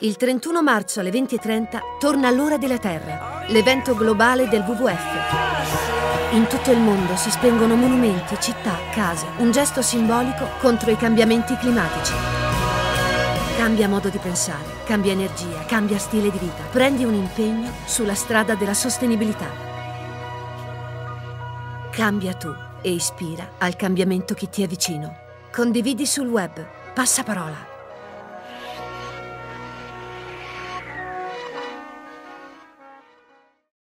Il 31 marzo alle 20.30 torna l'ora della Terra, l'evento globale del WWF. In tutto il mondo si spengono monumenti, città, case, un gesto simbolico contro i cambiamenti climatici. Cambia modo di pensare, cambia energia, cambia stile di vita. Prendi un impegno sulla strada della sostenibilità. Cambia tu e ispira al cambiamento che ti è vicino. Condividi sul web. Passa parola.